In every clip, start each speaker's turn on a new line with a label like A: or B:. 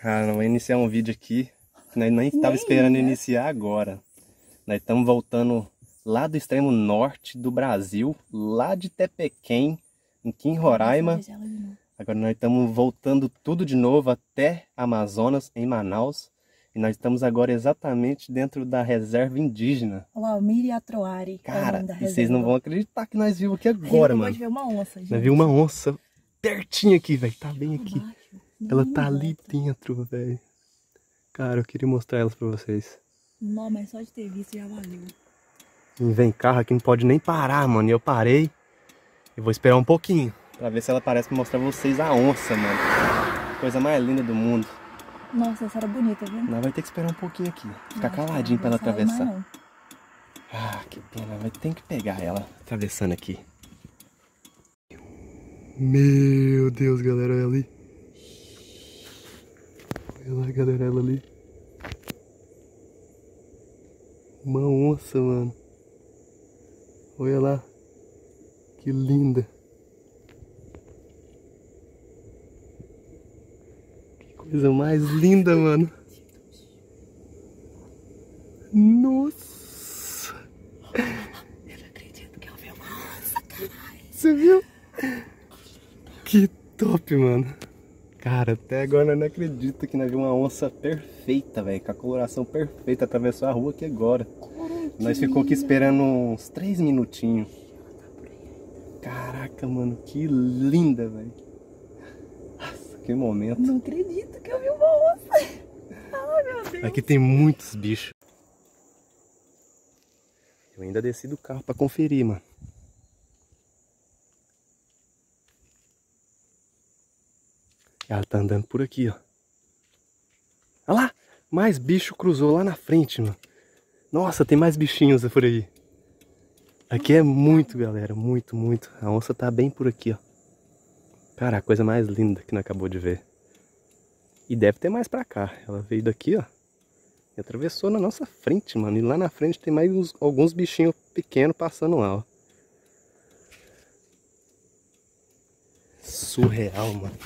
A: Cara, vamos iniciar um vídeo aqui. Nós nem estava esperando
B: né?
A: iniciar agora. Nós estamos voltando lá do extremo norte do Brasil, lá de Tepequém, aqui em Roraima. Agora nós estamos voltando tudo de novo até Amazonas, em Manaus. E nós estamos agora exatamente dentro da reserva indígena.
B: O Miriatroari. é o
A: Cara,
B: da
A: e vocês não vão acreditar que nós vimos aqui agora, mano.
B: de ver uma onça, gente.
A: Nós vimos uma onça pertinho aqui, velho. Tá bem aqui. Ela tá ali
B: volta.
A: dentro, velho. Cara, eu queria mostrar elas pra vocês.
B: Não, mas só de ter visto já valeu.
A: Vem carro aqui, não pode nem parar, mano. E eu parei. E vou esperar um pouquinho. Pra ver se ela aparece pra mostrar pra vocês a onça, mano. Coisa mais linda do mundo.
B: Nossa, essa era bonita, viu?
A: Nós vai ter que esperar um pouquinho aqui. Ficar
B: Não,
A: caladinho pra ela
B: mais,
A: atravessar. Ah, que pena. Vai ter que pegar ela atravessando aqui. Meu Deus, galera, olha ali. Olha lá, galera, ela ali. Uma onça, mano. Olha lá. Que linda. Que coisa mais linda, mano. Nossa.
B: Eu não acredito que eu vi uma onça, caralho.
A: Você viu? Que top, mano. Cara, até agora eu não acredito que nós vimos uma onça perfeita, velho. Com a coloração perfeita. Atravessou a rua aqui agora. Nós ficou aqui esperando uns 3 minutinhos. Caraca, mano, que linda, velho. Nossa, que momento.
B: Não acredito que eu vi uma onça. Ai, meu Deus.
A: Aqui tem muitos bichos. Eu ainda desci do carro pra conferir, mano. Ela tá andando por aqui, ó. Olha lá! Mais bicho cruzou lá na frente, mano. Nossa, tem mais bichinhos por aí. Aqui é muito, galera. Muito, muito. A onça tá bem por aqui, ó. Cara, a coisa mais linda que nós acabou de ver. E deve ter mais pra cá. Ela veio daqui, ó. E atravessou na nossa frente, mano. E lá na frente tem mais uns- alguns bichinhos pequenos passando lá, ó. Surreal, mano.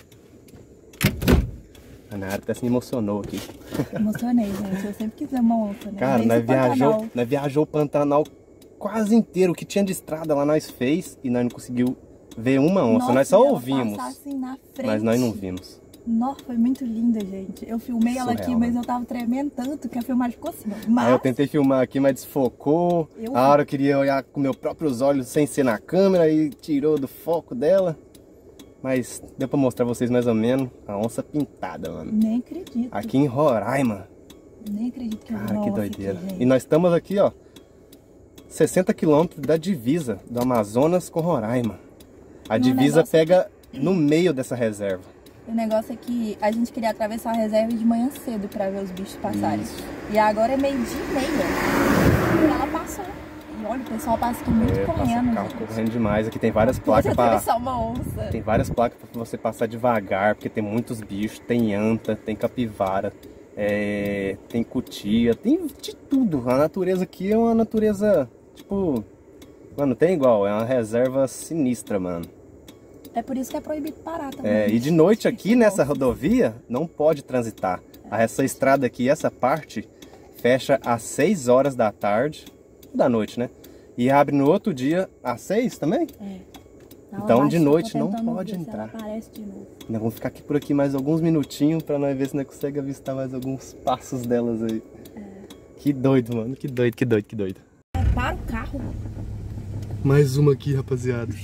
A: A Nara até se emocionou aqui.
B: Emocionei, gente. Eu sempre quis ver uma onça, né?
A: Cara, nós viajou, nós viajou o Pantanal quase inteiro. O que tinha de estrada lá nós fez e nós não conseguiu ver uma onça.
B: Nossa,
A: nós só ouvimos,
B: assim na frente.
A: mas nós não vimos.
B: Nossa, foi muito linda, gente. Eu filmei ela aqui,
A: Surreal,
B: mas
A: né?
B: eu tava tremendo tanto que a filmagem ficou assim. Mas
A: Aí eu tentei filmar aqui, mas desfocou.
B: Eu
A: a hora eu queria olhar com meus próprios olhos sem ser na câmera e tirou do foco dela. Mas deu pra mostrar pra vocês mais ou menos a onça pintada, mano.
B: nem acredito.
A: Aqui em Roraima.
B: Nem acredito que
A: Cara, que doideira.
B: Aqui,
A: e nós estamos aqui, ó, 60 quilômetros da divisa do Amazonas com Roraima. A divisa pega no meio dessa reserva.
B: O negócio é que a gente queria atravessar a reserva de manhã cedo pra ver os bichos passarem. E agora é meio-dia e meia. E ela passou. Olha, o pessoal passa aqui muito
A: É, passa
B: correndo.
A: o carro
B: gente.
A: correndo demais. Aqui tem várias placas para. Tem várias placas para você passar devagar, porque tem muitos bichos, tem anta, tem capivara, é, tem cutia, tem de tudo. A natureza aqui é uma natureza, tipo, mano, tem igual, é uma reserva sinistra, mano.
B: É por isso que é proibido parar também.
A: É, e de noite aqui nessa rodovia não pode transitar. Essa estrada aqui, essa parte, fecha às 6 horas da tarde, da noite, né? E abre no outro dia às 6 também?
B: É.
A: Então,
B: Ela
A: de noite não pode entrar.
B: Aparece de novo.
A: Nós vamos ficar aqui por aqui mais alguns minutinhos pra nós ver se nós conseguimos avistar mais alguns passos delas aí. Que doido, mano. Que doido, que doido, que doido.
B: É, para o carro.
A: Mais uma aqui, rapaziada.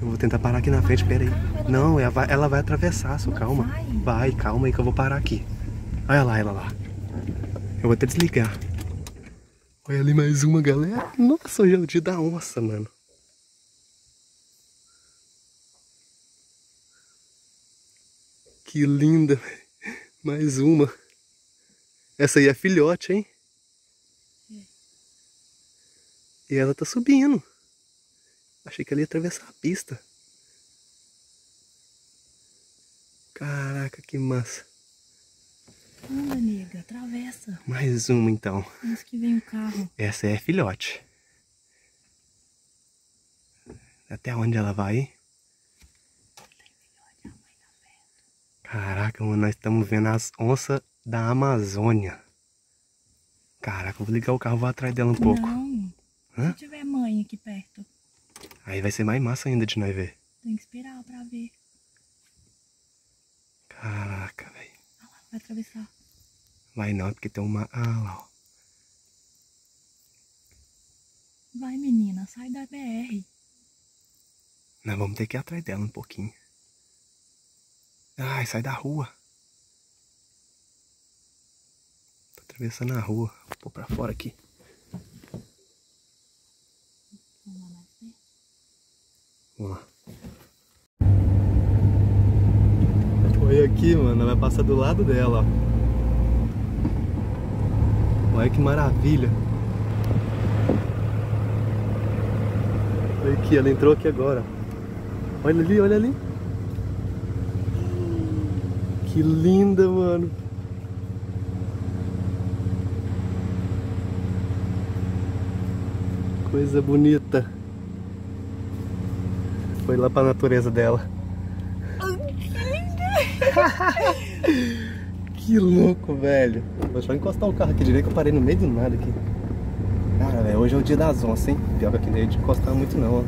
A: Eu vou tentar parar aqui na frente, pera aí. Não, ela vai, ela vai atravessar, só calma.
B: vai.
A: Vai, calma aí que eu vou parar aqui. Olha lá, ela lá. Eu vou até desligar. Olha ali mais uma, galera. Nossa, o dia da onça, mano. Que linda. Mais uma. Essa aí é filhote, hein? E ela tá subindo. Achei que ela ia atravessar a pista. Caraca, que massa.
B: Anda, nega, atravessa.
A: Mais uma então.
B: Antes que vem o carro.
A: Essa é filhote. Até onde ela vai? hein? Caraca, mano, nós estamos vendo as onças da Amazônia. Caraca, eu vou ligar o carro e vou atrás dela um pouco.
B: Não.
A: Hã?
B: Se tiver mãe aqui perto,
A: Aí vai ser mais massa ainda de nós ver.
B: tem que esperar pra ver.
A: Caraca, velho.
B: Vai atravessar.
A: Vai não, é porque tem uma. Ah lá, ó.
B: Vai, menina, sai da BR.
A: Nós vamos ter que ir atrás dela um pouquinho. Ai, sai da rua. Tô atravessando a rua. Vou pôr pra fora aqui.
B: Vamos lá.
A: Olha aqui, mano. Vai passar do lado dela, ó. Olha que maravilha. Olha aqui, ela entrou aqui agora. Olha ali, olha ali. Que linda, mano. Coisa bonita. Foi lá pra natureza dela. que louco, velho. Vou só encostar o carro aqui direito que eu parei no meio do nada aqui. Cara, velho, hoje é o dia das onças, hein? Pior que aqui não é de encostar muito não, ó.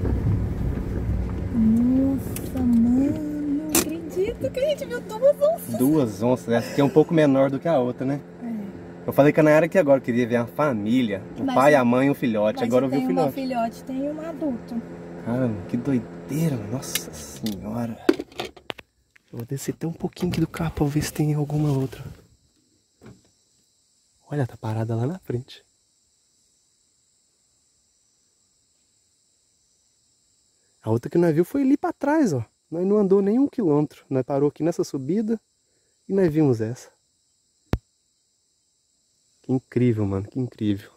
B: Nossa, mano, não acredito que a gente viu duas onças.
A: Duas onças, essa aqui é um pouco menor do que a outra, né? Eu falei com a Nayara que agora eu queria ver a família, o
B: Mas
A: pai, a mãe e o filhote. Agora eu vi o
B: tem uma
A: filhote.
B: filhote, tem um adulto.
A: Caramba, que doideira, nossa senhora. Eu vou descer até um pouquinho aqui do carro pra ver se tem alguma outra. Olha, tá parada lá na frente. A outra que nós viu foi ali pra trás, ó. Nós não andou nem um quilômetro. Nós parou aqui nessa subida e nós vimos essa. Que incrível, mano, que incrível.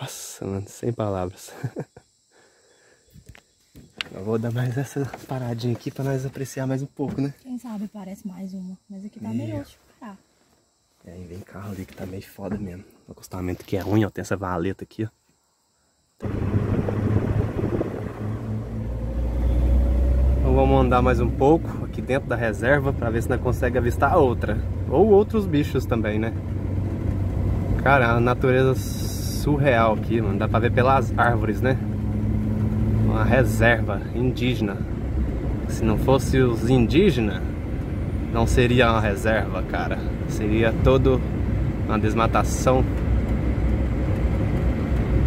A: Nossa, mano, sem palavras. Eu vou dar mais essa paradinha aqui pra nós apreciar mais um pouco, né?
B: Quem sabe parece mais uma. Mas aqui tá
A: É.
B: meio de parar.
A: E aí vem carro ali que tá meio foda mesmo. O acostamento que é ruim, ó. Tem essa valeta aqui, ó. Então vamos andar mais um pouco aqui dentro da reserva pra ver se nós consegue avistar outra. Ou outros bichos também, né? Cara, é uma natureza surreal aqui, mano. Dá pra ver pelas árvores, né? Uma reserva indígena. Se não fosse os indígenas, não seria uma reserva, cara. Seria todo uma desmatação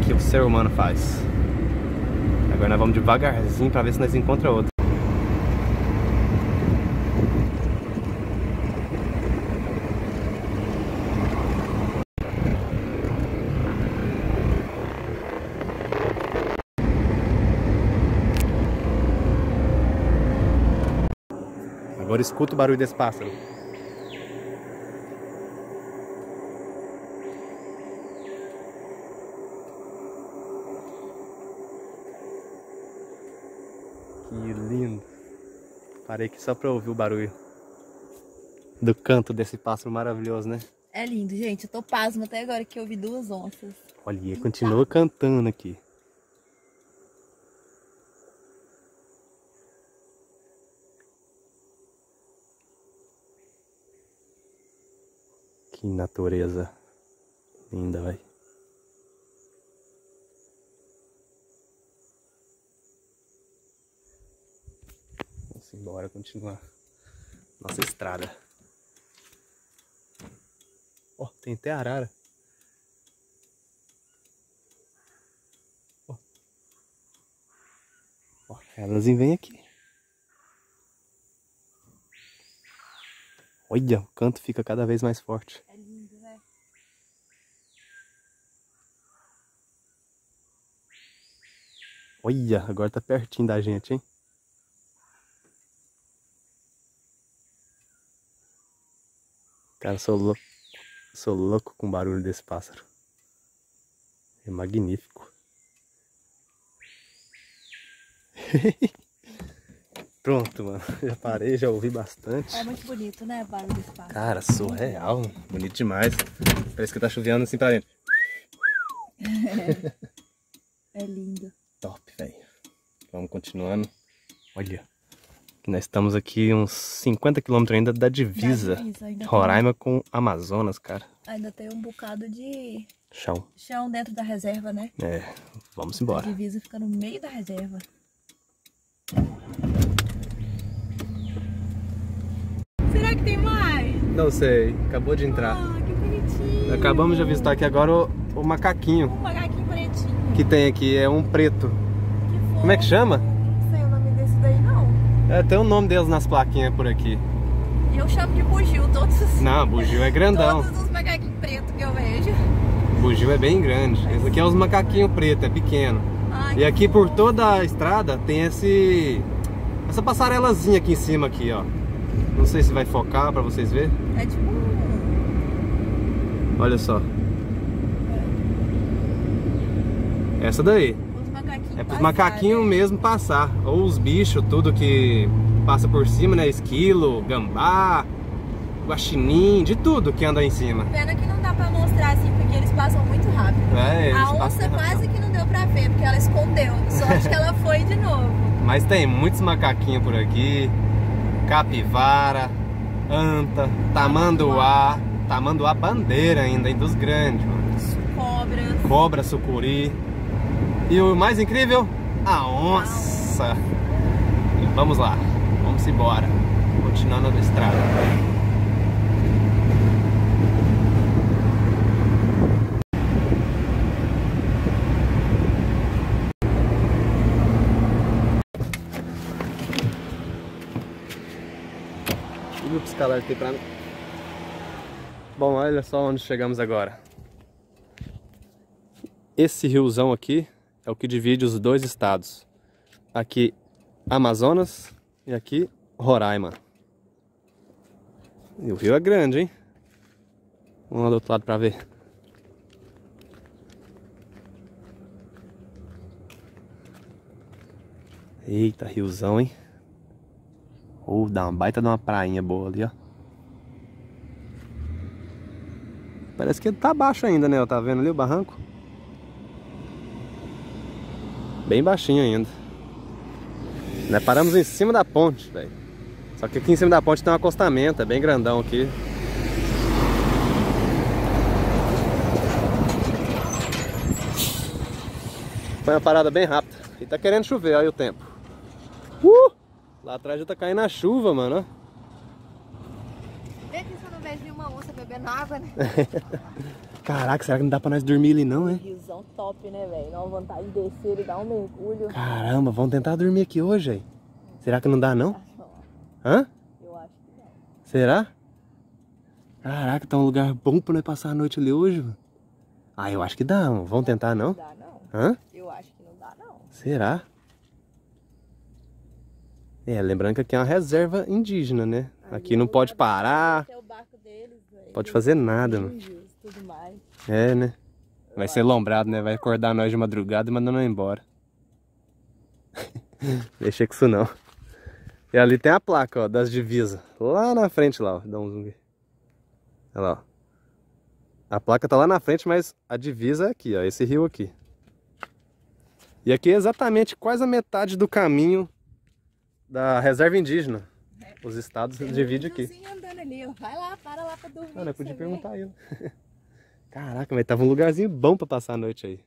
A: que o ser humano faz. Agora nós vamos devagarzinho pra ver se nós encontramos outra. Agora escuta o barulho desse pássaro. Que lindo. Parei aqui só pra ouvir o barulho do canto desse pássaro maravilhoso, né?
B: É lindo, gente. Eu tô pasma até agora que eu vi duas onças.
A: Olha, continua cantando aqui. Que natureza linda, vai. Vamos embora continuar nossa estrada. Ó, tem até arara. Ó. Ó, elas vêm aqui. Olha, o canto fica cada vez mais forte.
B: É lindo, né?
A: Olha, agora tá pertinho da gente, hein? Cara, sou louco. Sou louco com o barulho desse pássaro. É magnífico. Pronto, mano. Já parei, já ouvi bastante.
B: É muito bonito, né? O barulho desse pássaro.
A: Cara, surreal. Bonito demais. Parece que tá chovendo assim pra dentro.
B: É lindo.
A: Top, velho. Vamos continuando. Olha. Nós estamos aqui uns 50 quilômetros ainda da divisa.
B: Da divisa,
A: Roraima com Amazonas, cara.
B: Ainda tem um bocado de
A: Chão.
B: chão dentro da reserva, né?
A: É, vamos
B: A
A: embora.
B: divisa fica no meio da reserva. Será que tem mais?
A: Não sei, acabou de entrar.
B: Ah, que bonitinho.
A: Acabamos de avistar aqui agora o, o macaquinho
B: Um macaquinho.
A: Que tem aqui, é um preto. Como é que chama?
B: Não sei o nome desse daí, não.
A: É, tem o nome deles nas plaquinhas por aqui.
B: E eu chamo de bugio, todos os...
A: Não, bugio é grandão.
B: Todos os macaquinhos pretos que eu vejo.
A: Bugio é bem grande. Esse aqui é os macaquinhos pretos, é pequeno.
B: Ai,
A: E aqui por toda a estrada tem esse essa passarelazinha aqui em cima aqui, ó. Não sei se vai focar pra vocês verem.
B: É tipo.
A: Olha só. Essa daí.
B: Os macaquinhos
A: É macaquinhos mesmo passar. Ou os bichos, tudo que passa por cima, né? Esquilo, gambá, guaxinim, de tudo que anda em cima.
B: Pena que não dá pra mostrar assim, porque eles passam muito rápido.
A: É, eles
B: a onça quase que não deu pra ver, porque ela escondeu. Sorte que ela foi de novo.
A: Mas tem muitos macaquinhos por aqui. Capivara, anta, tamanduá. Tamanduá bandeira ainda, hein? Dos grandes, mano.
B: Cobras.
A: Cobra, sucuri. E o mais incrível, a onça. Vamos lá, vamos embora. Continuando a estrada. E o piscalar aqui pra. Bom, olha só onde chegamos agora. Esse riozão aqui é o que divide os dois estados. Aqui Amazonas e aqui Roraima. E o rio é grande, hein? Vamos lá do outro lado pra ver. Eita, riozão, hein? Ou dá uma baita de uma prainha boa ali, ó. Parece que ele tá baixo ainda, né? Tá vendo ali o barranco? Bem baixinho ainda. Né? Paramos em cima da ponte, velho. Só que aqui em cima da ponte tem um acostamento, é bem grandão aqui. Foi uma parada bem rápida. E tá querendo chover, olha o tempo. Uh! Lá atrás já tá caindo a chuva, mano.
B: Vê aqui se eu não vejo nenhuma onça bebendo água, né?
A: Caraca, será que não dá pra nós dormir ali não, hein?
B: Riozão top, né, velho? Dá uma vontade de descer e dar um mergulho.
A: Caramba, vamos tentar dormir aqui hoje, aí. Será que não dá não? Hã?
B: Eu acho que não.
A: Será? Caraca, tá um lugar bom pra nós passar a noite ali hoje, mano. Ah, eu acho que dá, mano. Vamos tentar não?
B: Não dá, não.
A: Hã?
B: Eu acho que não dá, não.
A: Será? É, lembrando que aqui é uma reserva indígena, né? Aqui não pode parar, pode fazer nada, mano.
B: Índios, tudo mais.
A: É, né? Vai ser lombrado, né? Vai acordar nós de madrugada e mandar nós embora. Deixa com isso não. E ali tem a placa, ó, das divisas. Lá na frente lá, ó. Dá um zoom aqui. Olha lá, ó. A placa tá lá na frente, mas a divisa é aqui, ó. Esse rio aqui. E aqui é exatamente quase a metade do caminho da reserva indígena. Os estados se dividem aqui.
B: Ali. Vai lá, para lá pra dormir.
A: Ah, eu podia perguntar a ele. Caraca, mas tava um lugarzinho bom pra passar a noite aí.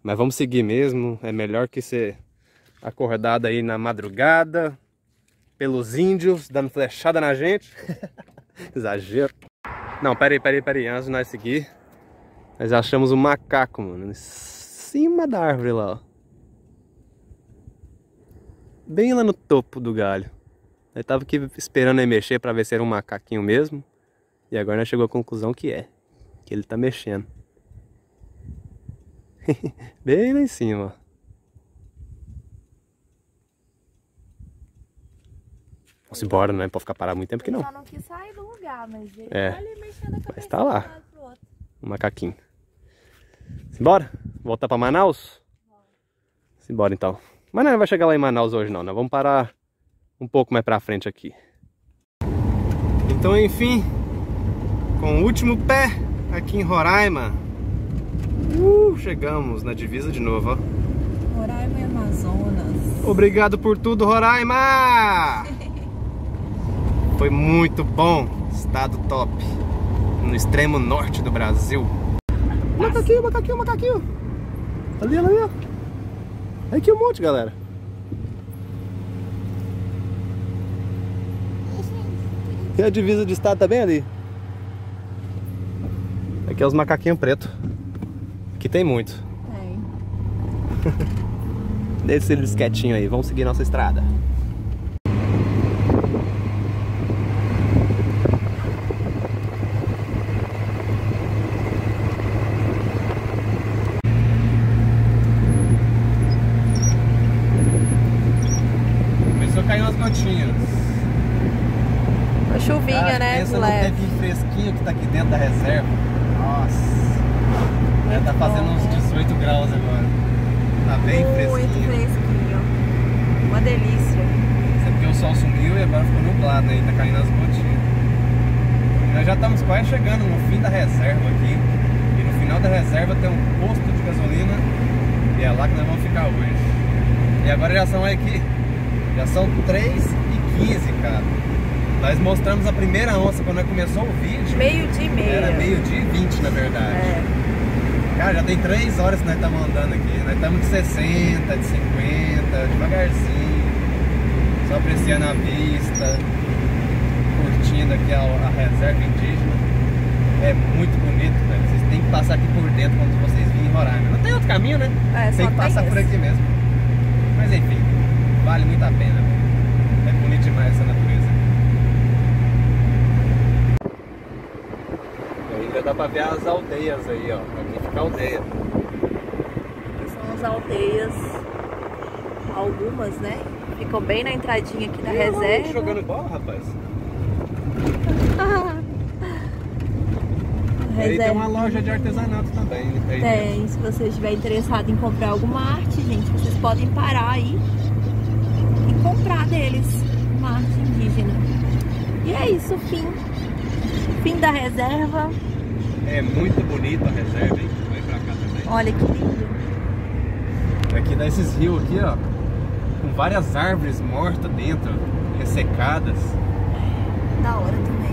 A: Mas vamos seguir mesmo. É melhor que ser acordado aí na madrugada. Pelos índios, dando flechada na gente. Exagero. Não, peraí, peraí, peraí. Antes de nós seguir, nós achamos um macaco, mano. Em cima da árvore lá, ó. Bem lá no topo do galho. Eu tava aqui esperando ele mexer pra ver se era um macaquinho mesmo. E agora nós chegou à conclusão que é. Que ele tá mexendo. Bem lá em cima, ó. Vamos embora, não é pra ficar parado muito tempo que
B: Ele
A: não.
B: só não quis sair do lugar, mas ele
A: É.
B: tá ali mexendo a cabeça
A: tá lá.
B: um
A: macaquinho. Simbora? Voltar pra Manaus? Simbora então. Mas não vai chegar lá em Manaus hoje não, nós vamos parar um pouco mais pra frente aqui. Então enfim, com o último pé aqui em Roraima, uh, chegamos na divisa de novo, ó.
B: Roraima e Amazonas.
A: Obrigado por tudo, Roraima! Foi muito bom. Estado top. No extremo norte do Brasil. Macaquinho, macaquinho, macaquinho. Ali, ali, ó. É aqui um monte, galera. E a divisa de estado tá bem ali. Aqui é os macaquinhos pretos. Aqui tem muito.
B: Tem.
A: Deixa eles quietinhos aí. Vamos seguir nossa estrada. Começou a cair umas gotinhas.
B: Uma chuvinha,
A: Cara,
B: né?
A: Pensa no
B: Leve.
A: tempinho fresquinho que tá aqui dentro da reserva. Nossa. É, tá
B: Muito
A: fazendo
B: bom,
A: uns
B: né?
A: 18 graus agora. Tá bem
B: Muito
A: fresquinho.
B: fresquinho. Uma delícia.
A: Isso é porque o sol sumiu e agora ficou nublado aí, tá caindo as gotinhas. Nós já estamos quase chegando no fim da reserva aqui. E no final da reserva tem um posto de gasolina. E é lá que nós vamos ficar hoje. E agora já são aqui. Já são 3 e 15, cara. Nós mostramos a primeira onça quando começou o vídeo.
B: Meio dia e meia.
A: Era meio dia e 20 na verdade.
B: É.
A: Cara, já tem 3 horas que nós estamos andando aqui. Nós estamos de 60, de 50, devagarzinho. Só apreciando a vista. Curtindo aqui a, a reserva indígena. É muito bonito, velho. Vocês têm que passar aqui por dentro quando vocês virem em Roraima. Não tem outro caminho, né?
B: É,
A: tem que passar
B: tem
A: por aqui mesmo. Mas enfim, vale muito a pena. É bonito demais essa natureza. E já dá pra ver as aldeias aí, ó. Aqui fica a aldeia.
B: São as aldeias. Algumas, né? Ficam bem na entradinha aqui da reserva.
A: Jogando bola, rapaz. E aí tem uma loja de artesanato também. né?
B: Tem, se você estiver interessado em comprar alguma arte, gente, vocês podem parar aí e comprar deles uma arte indígena. E é isso, fim. Fim da reserva.
A: É muito bonito a reserva, hein? Vem pra cá também.
B: Olha que lindo.
A: Aqui dá esses rios aqui, ó. Várias árvores mortas dentro, ressecadas.
B: Da hora também.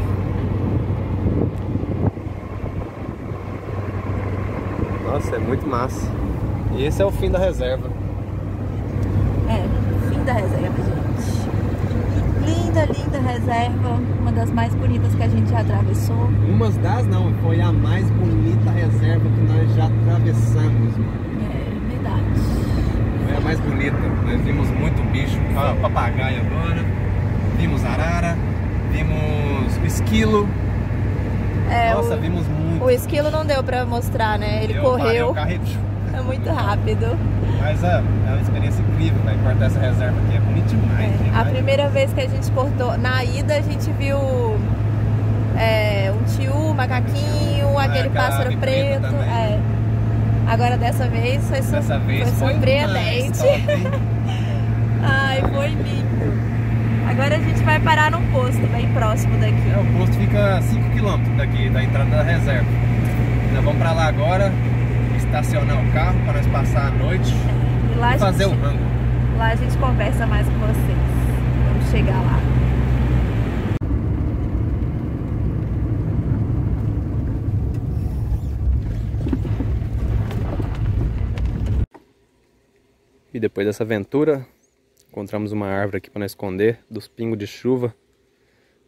A: Nossa, é muito massa. E esse é o fim da reserva.
B: É, fim da reserva, gente. Linda, linda reserva. Uma das mais bonitas que a gente já atravessou.
A: Umas das não, foi a mais bonita reserva que nós já atravessamos, mano.
B: É verdade.
A: Foi a mais bonita. Nós vimos muito bicho, ó, papagaio agora, vimos arara, vimos esquilo.
B: É,
A: Nossa,
B: o,
A: vimos muito.
B: o esquilo não deu pra mostrar, né? Ele
A: Eu parei
B: correu. É muito rápido.
A: Mas é, é uma experiência incrível, velho. Cortar essa reserva aqui é bonito demais.
B: É,
A: demais.
B: a primeira vez que a gente cortou, na ida a gente viu é, um tiu, macaquinho, aquele
A: aquela
B: pássaro preto. É. Agora dessa vez foi, sur-
A: Dessa vez
B: foi surpreendente. Ai, foi lindo. Agora a gente vai parar num posto bem próximo daqui.
A: É, o posto fica a 5km daqui, da entrada da reserva. Nós vamos pra lá agora, estacionar o carro para nós passar a noite
B: E lá
A: e
B: a,
A: fazer o
B: gente,
A: rango.
B: lá a gente conversa mais com vocês. Vamos chegar lá.
A: E depois dessa aventura, encontramos uma árvore aqui para esconder dos pingos de chuva.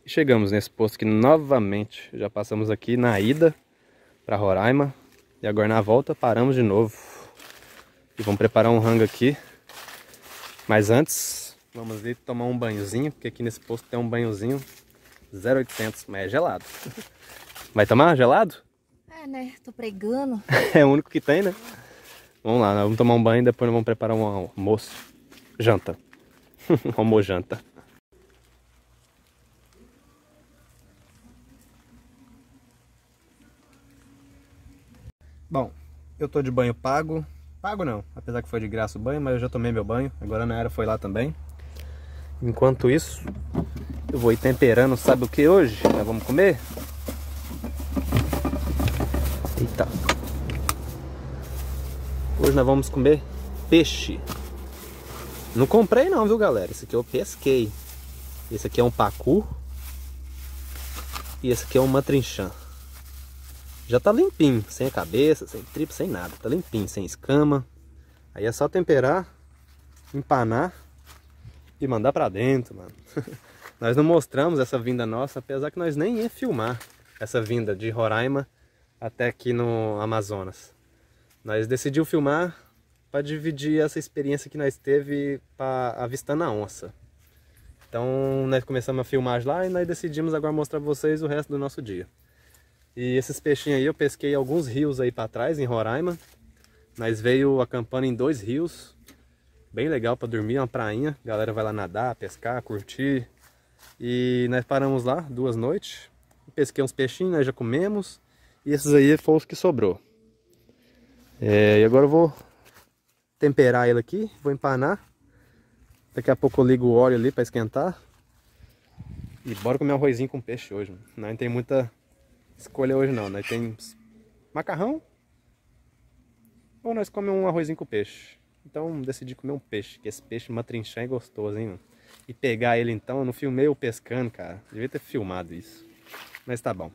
A: E chegamos nesse posto aqui novamente. Já passamos aqui na ida para Roraima. E agora na volta paramos de novo. E vamos preparar um rango aqui. Mas antes, vamos ali tomar um banhozinho. Porque aqui nesse posto tem um banhozinho 0800, mas é gelado. Vai tomar gelado?
B: É, né? Tô pregando.
A: É o único que tem, né? Vamos lá, nós vamos tomar um banho e depois nós vamos preparar um almoço. Janta. Almoço janta. Bom, eu tô de banho pago. Pago não, apesar que foi de graça o banho, mas eu já tomei meu banho. Agora a Nayara foi lá também. Enquanto isso, eu vou ir temperando, sabe o que hoje? Nós vamos comer? Eita. Hoje nós vamos comer peixe. Não comprei não, viu galera? Esse aqui eu pesquei. Esse aqui é um pacu. E esse aqui é um matrinchã. Já tá limpinho, sem a cabeça, sem tripa, sem nada. Tá limpinho, sem escama. Aí é só temperar, empanar e mandar pra dentro, mano. nós não mostramos essa vinda nossa, apesar que nós nem ia filmar essa vinda de Roraima até aqui no Amazonas. Nós decidimos filmar para dividir essa experiência que nós teve para avistando a onça. Então nós começamos a filmar lá e nós decidimos agora mostrar para vocês o resto do nosso dia. E esses peixinhos aí eu pesquei alguns rios aí para trás em Roraima. Nós veio acampando em dois rios, bem legal para dormir, uma prainha. A galera vai lá nadar, pescar, curtir. E nós paramos lá duas noites. Pesquei uns peixinhos, nós já comemos. E esses aí foram os que sobrou. É, e agora eu vou temperar ele aqui, vou empanar. Daqui a pouco eu ligo o óleo ali para esquentar. E bora comer um arrozinho com peixe hoje. Mano. Não tem muita escolha hoje não. Nós temos macarrão ou nós comemos um arrozinho com peixe. Então decidi comer um peixe, que esse peixe matrinchã é gostoso, hein? Mano? E pegar ele então, eu não filmei o pescando, cara. Devia ter filmado isso. Mas tá bom.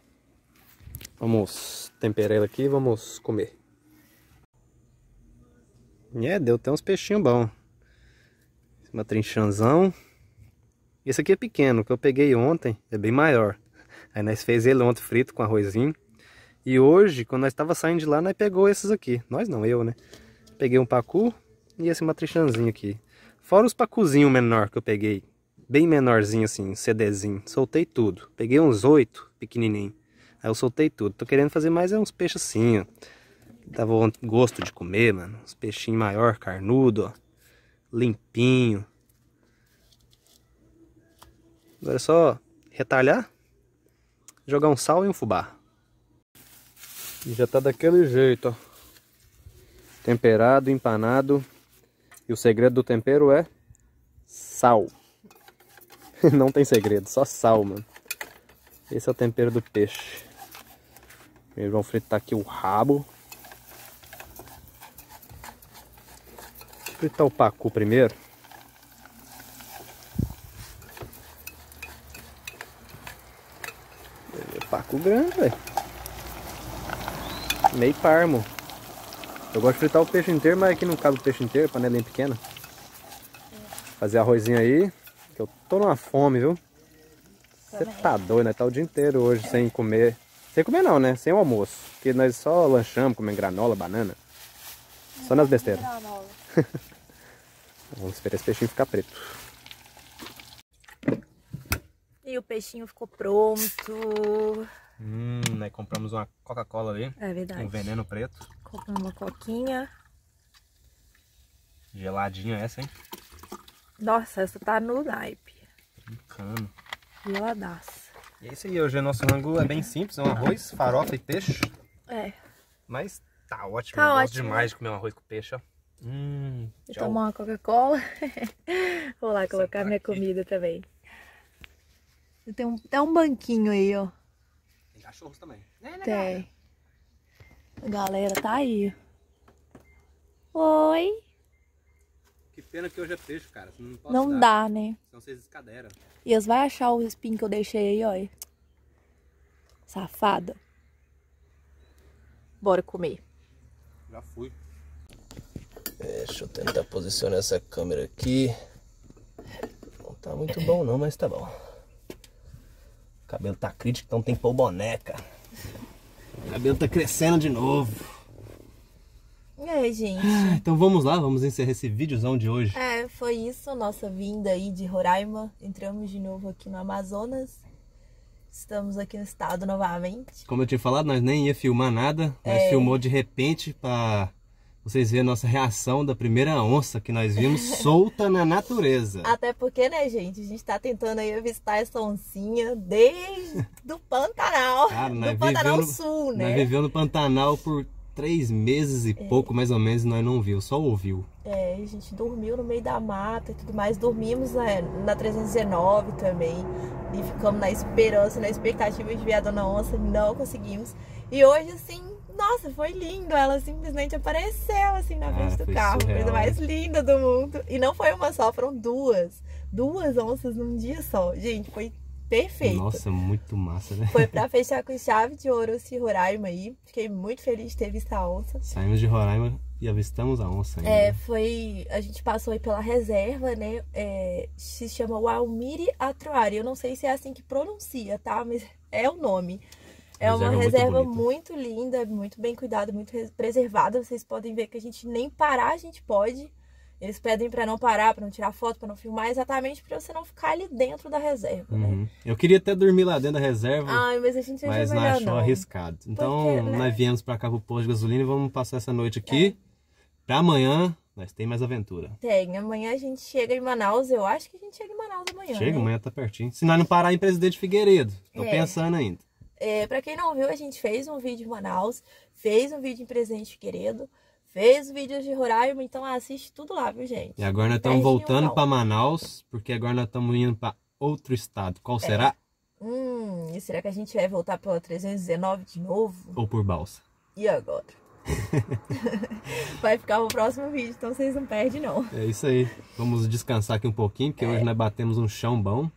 A: Vamos temperar ele aqui e vamos comer. É, deu até uns peixinhos bons. Uma trinchãozão. Esse aqui é pequeno, que eu peguei ontem, é bem maior. Aí nós fez ele ontem frito com arrozinho. E hoje, quando nós estava saindo de lá, nós pegou esses aqui. Nós não, eu, né? Peguei um pacu e esse matrinchãozinho aqui. Fora os pacuzinhos menor que eu peguei. Bem menorzinho assim, CDzinho. Soltei tudo. Peguei uns oito pequenininho. Aí eu soltei tudo. Tô querendo fazer mais é uns peixes assim, ó. Dava gosto de comer, mano. Uns peixinhos maior, carnudo, ó. Limpinho. Agora é só retalhar. Jogar um sal e um fubá. E já tá daquele jeito, ó. Temperado, empanado. E o segredo do tempero é sal. Não tem segredo, só sal, mano. Esse é o tempero do peixe. Eles vão fritar aqui o rabo. Fritar o pacu primeiro. É pacu grande, velho. Meio parmo. Eu gosto de fritar o peixe inteiro, mas aqui não cabe o peixe inteiro, panelinha pequena. Fazer arrozinho aí, que eu tô numa fome, viu? Você tá doido, né? Tá o dia inteiro hoje sem comer. Sem comer não, né? Sem o almoço. Porque nós só lanchamos, comendo granola, banana. Só nas besteiras. Vamos esperar esse peixinho ficar preto.
B: E o peixinho ficou pronto.
A: Hum, né? Compramos uma Coca-Cola ali.
B: É verdade.
A: Um veneno preto.
B: Compramos uma coquinha.
A: Geladinha essa, hein?
B: Nossa, essa tá no naipe.
A: Brincando.
B: Geladaça.
A: E é isso aí, hoje o nosso rango é bem simples, é um arroz, farofa e peixe.
B: É.
A: Mas tá ótimo,
B: Tá
A: eu gosto
B: ótimo.
A: demais de comer um arroz com peixe, ó. Hum,
B: tomar uma Coca-Cola. Vou lá colocar minha
A: aqui.
B: comida também. Tem um, tem um banquinho aí, ó.
A: Tem cachorros também. Né,
B: Tem. A galera tá aí. Oi.
A: Que pena que hoje é peixe, cara. Não,
B: Não
A: dar,
B: dá, né?
A: Senão vocês escaderam.
B: E eles vão achar o espinho que eu deixei aí, ó. Safada. Bora comer.
A: Já fui. Deixa eu tentar posicionar essa câmera aqui. Não tá muito bom não, mas tá bom. O cabelo tá crítico, então tem que pôr boneca. O cabelo tá crescendo de novo.
B: E aí, gente?
A: Então vamos lá, vamos encerrar esse videozão de hoje.
B: É, foi isso, nossa vinda aí de Roraima. Entramos de novo aqui no Amazonas. Estamos aqui no estado novamente.
A: Como eu tinha falado, nós nem ia filmar nada. Nós
B: É.
A: filmou de repente pra vocês verem a nossa reação da primeira onça que nós vimos solta na natureza.
B: Até porque, né, gente, a gente tá tentando aí avistar essa oncinha desde do Pantanal.
A: Cara, nós
B: do Pantanal
A: no-
B: Sul,
A: Nós
B: né?
A: viveu no Pantanal por três meses e pouco, mais ou menos, nós não viu, só ouviu.
B: É, a gente dormiu no meio da mata e tudo mais. Dormimos né, na 319 também. E ficamos na esperança, na expectativa de ver a Dona Onça. Não conseguimos. E hoje, assim, nossa, foi lindo. Ela simplesmente apareceu assim na frente do carro.
A: surreal,
B: Coisa mais
A: né?
B: linda do mundo. E não foi uma só, foram duas. Duas onças num dia só. Gente, foi perfeito.
A: Nossa, muito massa, né?
B: Foi pra fechar com chave de ouro esse Roraima aí. Fiquei muito feliz de ter visto a onça.
A: Saímos de Roraima e avistamos a onça ainda.
B: É, foi. A gente passou aí pela reserva, né? É, se chama Walmiri Atruari. Eu não sei se é assim que pronuncia, tá? Mas é o nome. É uma
A: Reserva muito
B: muito, linda, muito bem cuidada, muito res- preservada. Vocês podem ver que a gente nem parar a gente pode. Eles pedem pra não parar, pra não tirar foto, pra não filmar, exatamente pra você não ficar ali dentro da reserva, né?
A: Uhum. Eu queria até dormir lá dentro da reserva,
B: Ai, mas a gente achou
A: mas não achou
B: não.
A: arriscado. Então,
B: Porque, né?
A: nós viemos pra cá pro posto de gasolina e vamos passar essa noite aqui. Pra amanhã, nós tem mais aventura.
B: Tem, amanhã a gente chega em Manaus, eu acho que a gente chega em Manaus amanhã.
A: Chega,
B: né?
A: amanhã tá pertinho. Se nós não parar em Presidente Figueiredo. Tô
B: É.
A: pensando ainda.
B: É, pra quem não viu, a gente fez um vídeo em Manaus, fez um vídeo em Presidente Figueiredo, fez vídeos de Roraima, então assiste tudo lá, viu, gente?
A: E agora nós estamos voltando pra Manaus, porque agora nós estamos indo pra outro estado. Qual será?
B: Hum, e será que a gente vai voltar pela 319 de novo?
A: Ou por balsa?
B: E agora? vai ficar o próximo vídeo, então vocês não perdem, não.
A: É isso aí. Vamos descansar aqui um pouquinho, porque hoje nós batemos um chão bom.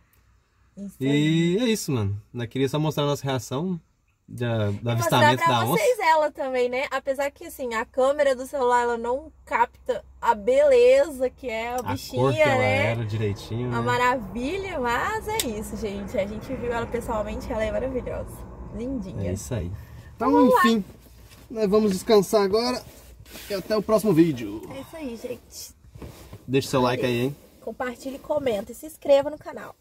B: Isso.
A: E é isso, mano. Nós queria só mostrar a nossa reação da, do avistamento da onça.
B: vocês ela também, né? Apesar que, assim, a câmera do celular, ela não capta a beleza que é a
A: A
B: bichinha,
A: cor que ela
B: né?
A: era direitinho,
B: A
A: né?
B: maravilha, mas é isso, gente. A gente viu ela pessoalmente, ela é maravilhosa. Lindinha.
A: É isso aí. Então, enfim, nós vamos descansar agora e até o próximo vídeo.
B: É isso aí, gente.
A: Deixa seu like aí, hein?
B: Compartilhe, comenta e se inscreva no canal.